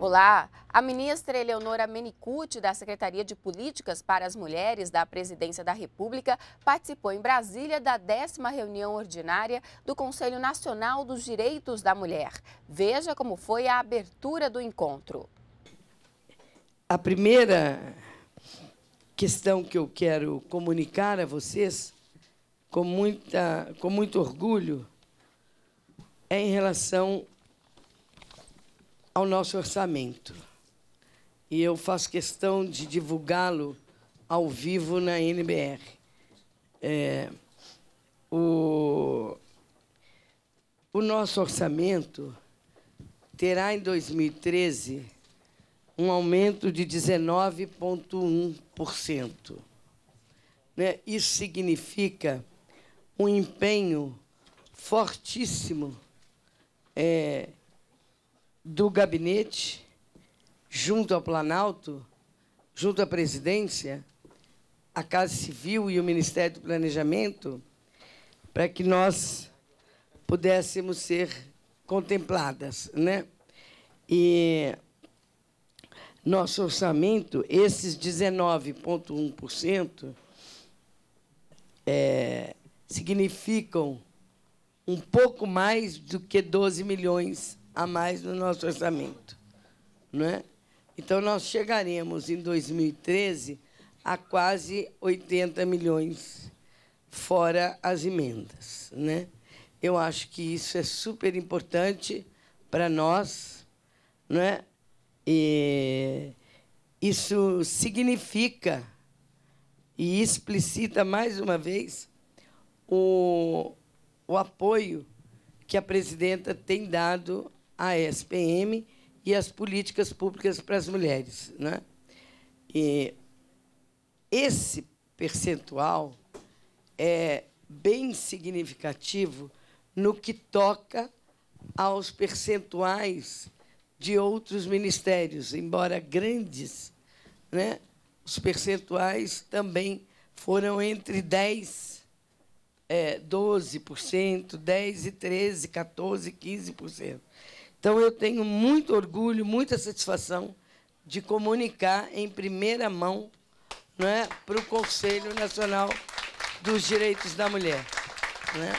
Olá, a ministra Eleonora Menicucci, da Secretaria de Políticas para as Mulheres da Presidência da República, participou em Brasília da décima reunião ordinária do Conselho Nacional dos Direitos da Mulher. Veja como foi a abertura do encontro. A primeira questão que eu quero comunicar a vocês, com, muita, com muito orgulho, é em relação ao nosso orçamento. E eu faço questão de divulgá-lo ao vivo na NBR. É, o, o nosso orçamento terá em 2013 um aumento de 19,1%. Né? Isso significa um empenho fortíssimo é, do gabinete, junto ao Planalto, junto à presidência, a Casa Civil e o Ministério do Planejamento, para que nós pudéssemos ser contempladas, né? E nosso orçamento, esses 19,1%, é, significam um pouco mais do que 12 milhões a mais no nosso orçamento. Não é? Então, nós chegaremos em 2013 a quase 80 milhões, fora as emendas. Né? Eu acho que isso é super importante para nós. Não é? E isso significa e explicita, mais uma vez, o, o apoio que a presidenta tem dado a SPM e as políticas públicas para as mulheres. Né? E esse percentual é bem significativo no que toca aos percentuais de outros ministérios, embora grandes, né? os percentuais também foram entre 10, é, 12%, 10 e 13, 14, 15%. Então, eu tenho muito orgulho, muita satisfação de comunicar em primeira mão é, para o Conselho Nacional dos Direitos da Mulher. Né?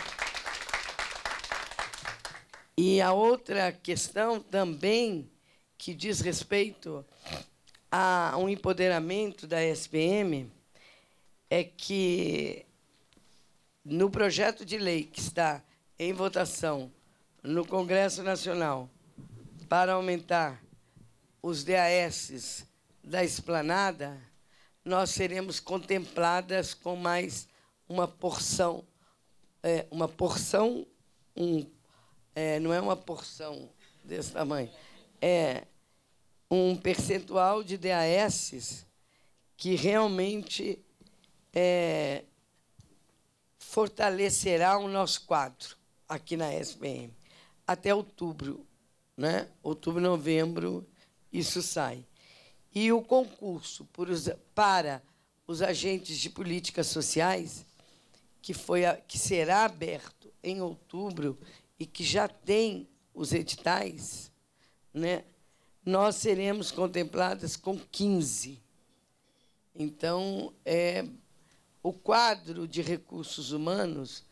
E a outra questão também que diz respeito a um empoderamento da SPM é que no projeto de lei que está em votação no Congresso Nacional para aumentar os DAS da esplanada, nós seremos contempladas com mais uma porção, é, uma porção, um, é, não é uma porção desse tamanho, é um percentual de DAS que realmente é, fortalecerá o nosso quadro aqui na SPM. Até outubro né? outubro, novembro, isso sai. E o concurso para os agentes de políticas sociais, que, foi que será aberto em outubro e que já tem os editais, né? nós seremos contempladas com 15. Então, é, o quadro de recursos humanos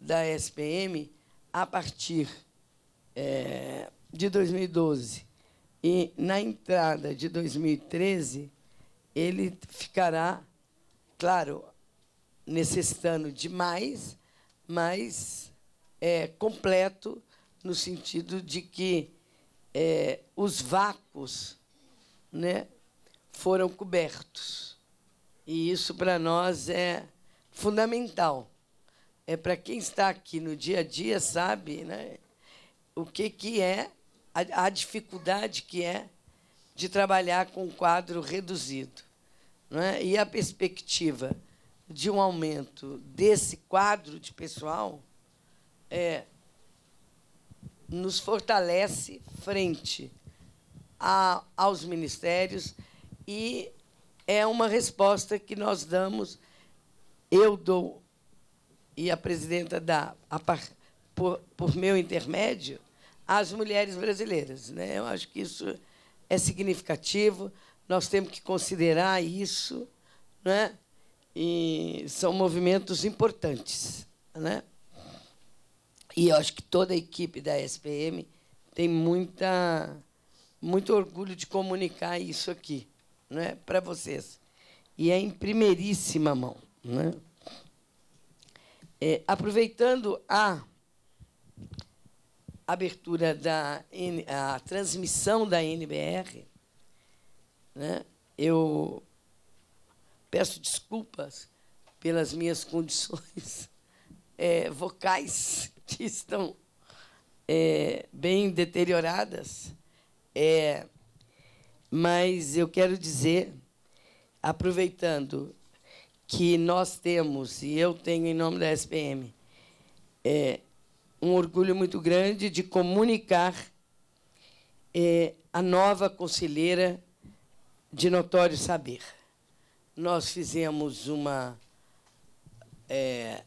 da SPM, a partir é, de 2012 e na entrada de 2013, ele ficará, claro, necessitando de mais, mas é, completo no sentido de que é, os vácuos né, foram cobertos. E isso para nós é fundamental. É para quem está aqui no dia a dia sabe, né, o que que é a, a dificuldade que é de trabalhar com um quadro reduzido. Não é? E a perspectiva de um aumento desse quadro de pessoal é, nos fortalece frente a, aos ministérios e é uma resposta que nós damos eu dou, e a presidenta dá, a, por, por meu intermédio, às mulheres brasileiras. Né? Eu acho que isso é significativo, nós temos que considerar isso, né? e são movimentos importantes. Né? E eu acho que toda a equipe da SPM tem muita, muito orgulho de comunicar isso aqui né, para vocês. E é em primeiríssima mão. Né? É, aproveitando a abertura da a transmissão da NBR, né, eu peço desculpas pelas minhas condições é, vocais que estão é, bem deterioradas, é, mas eu quero dizer, aproveitando que nós temos, e eu tenho em nome da SPM, é, um orgulho muito grande de comunicar é, a nova conselheira de notório saber. Nós fizemos uma, é,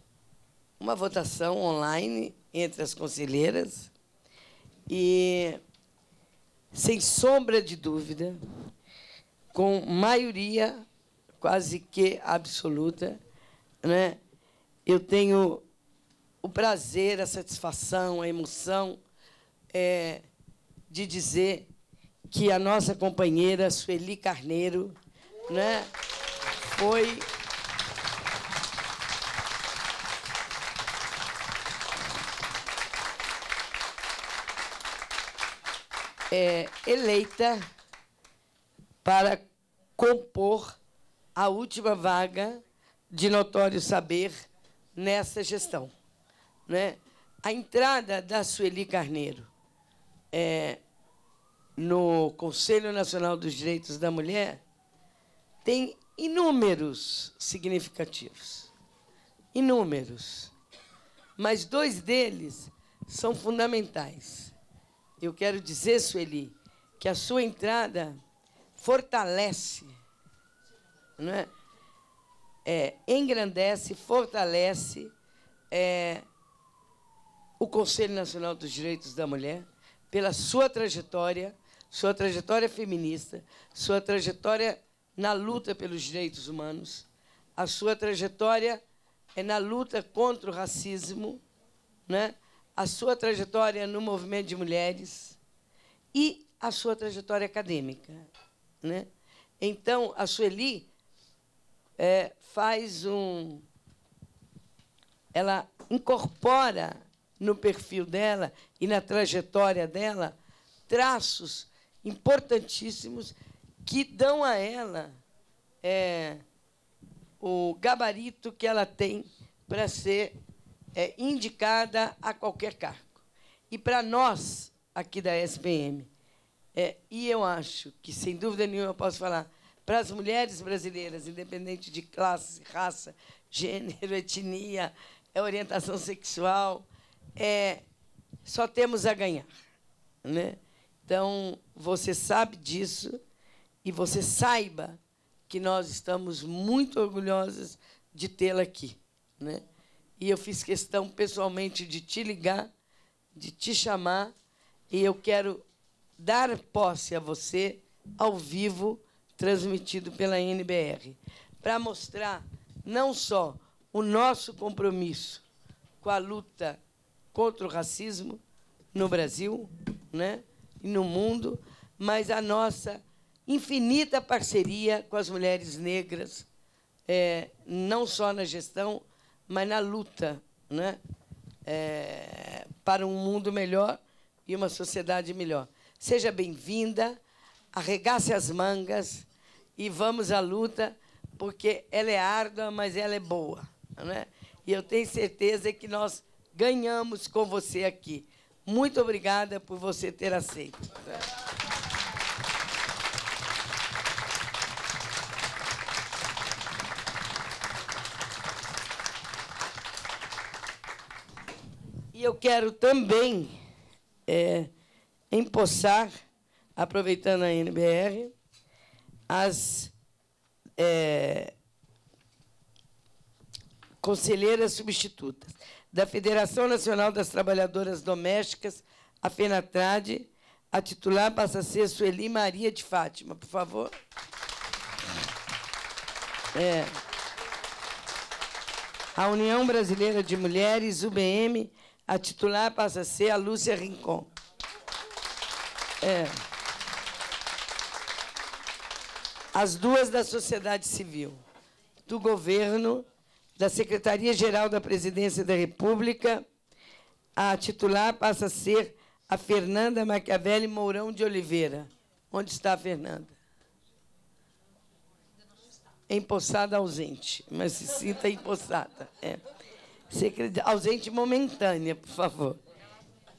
uma votação online entre as conselheiras. E, sem sombra de dúvida, com maioria quase que absoluta, né, eu tenho o prazer, a satisfação, a emoção é, de dizer que a nossa companheira Sueli Carneiro né, foi é, eleita para compor a última vaga de notório saber nessa gestão né, a entrada da Sueli Carneiro é, no Conselho Nacional dos Direitos da Mulher tem inúmeros significativos. Inúmeros. Mas dois deles são fundamentais. Eu quero dizer, Sueli, que a sua entrada fortalece, não é? É, engrandece, fortalece é, o Conselho Nacional dos Direitos da Mulher, pela sua trajetória, sua trajetória feminista, sua trajetória na luta pelos direitos humanos, a sua trajetória é na luta contra o racismo, né? A sua trajetória no movimento de mulheres e a sua trajetória acadêmica. Né? Então, a Sueli é, faz um. Ela incorpora no perfil dela e na trajetória dela traços importantíssimos que dão a ela é, o gabarito que ela tem para ser é, indicada a qualquer cargo. E para nós, aqui da SPM, é, e eu acho que, sem dúvida nenhuma, eu posso falar, para as mulheres brasileiras, independente de classe, raça, gênero, etnia, é orientação sexual, é, só temos a ganhar. Né? Então, você sabe disso e você saiba que nós estamos muito orgulhosos de tê-la aqui. Né? E eu fiz questão pessoalmente de te ligar, de te chamar, e eu quero dar posse a você ao vivo, transmitido pela NBR, para mostrar não só o nosso compromisso com a luta contra o racismo no Brasil né, e no mundo, mas a nossa infinita parceria com as mulheres negras, é, não só na gestão, mas na luta né, é, para um mundo melhor e uma sociedade melhor. Seja bem-vinda, arregace as mangas e vamos à luta, porque ela é árdua, mas ela é boa. Né? E eu tenho certeza que nós ganhamos com você aqui. Muito obrigada por você ter aceito. Eu quero também é, empossar, aproveitando a NBR, as, é, conselheiras substitutas. Da Federação Nacional das Trabalhadoras Domésticas, a FENATRAD, a titular passa a ser Sueli Maria de Fátima, por favor. É. A União Brasileira de Mulheres, UBM, a titular passa a ser a Lúcia Rincon. É. As duas da sociedade civil, do governo, da Secretaria-Geral da Presidência da República, a titular passa a ser a Fernanda Machiavelli Mourão de Oliveira. Onde está a Fernanda? Empossada ausente, mas se sinta empossada. É. Ausente momentânea, por favor.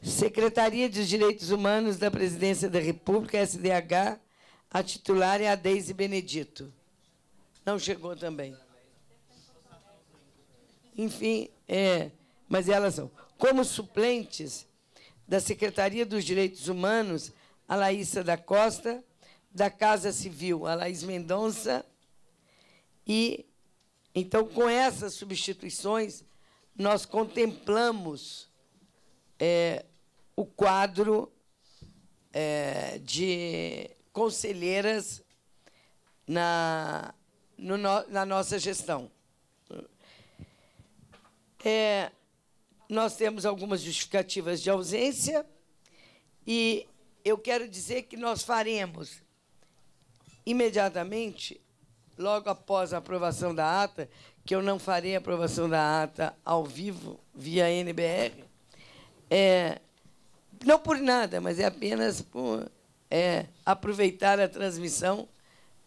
Secretaria de Direitos Humanos da Presidência da República, SDH, a titular é a Deise Benedito. Não chegou também. Enfim, é, mas elas são. Como suplentes da Secretaria dos Direitos Humanos, a Laísa da Costa, da Casa Civil, a Laís Mendonça, e, então, com essas substituições, nós contemplamos é, o quadro é, de conselheiras na, no, na nossa gestão. É, nós temos algumas justificativas de ausência e eu quero dizer que nós faremos imediatamente, logo após a aprovação da ata, que eu não farei aprovação da ata ao vivo, via NBR, é, não por nada, mas é apenas por é, aproveitar a transmissão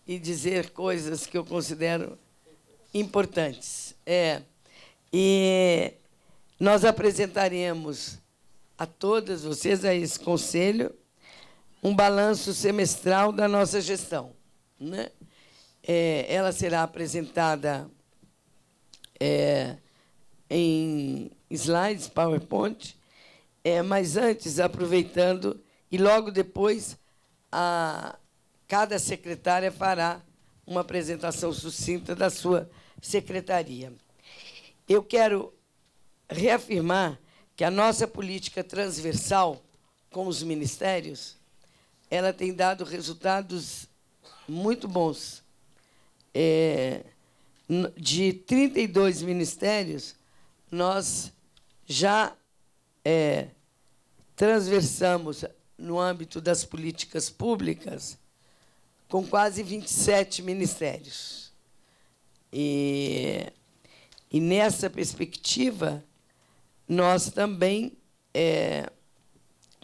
e dizer coisas que eu considero importantes. É, e nós apresentaremos a todas vocês, a esse conselho, um balanço semestral da nossa gestão. Né? É, ela será apresentada é, em slides, PowerPoint, é, mas antes, aproveitando, e logo depois, a, cada secretária fará uma apresentação sucinta da sua secretaria. Eu quero reafirmar que a nossa política transversal com os ministérios ela tem dado resultados muito bons. É, de 32 ministérios, nós já é, transversamos no âmbito das políticas públicas com quase 27 ministérios. E, e nessa perspectiva, nós também, é,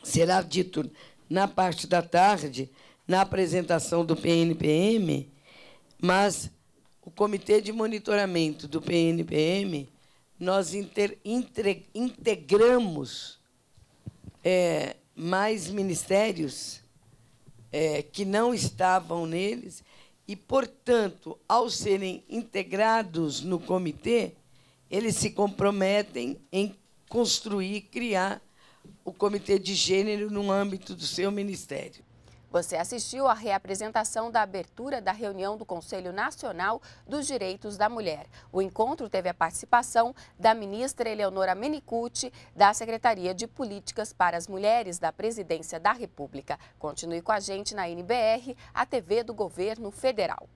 será dito na parte da tarde, na apresentação do PNPM, mas o Comitê de Monitoramento do PNPM, nós inter, inter, integramos é, mais ministérios é, que não estavam neles e, portanto, ao serem integrados no comitê, eles se comprometem em construir, criar o comitê de gênero no âmbito do seu ministério. Você assistiu à reapresentação da abertura da reunião do Conselho Nacional dos Direitos da Mulher. O encontro teve a participação da ministra Eleonora Menicucci, da Secretaria de Políticas para as Mulheres da Presidência da República. Continue com a gente na NBR, a TV do Governo Federal.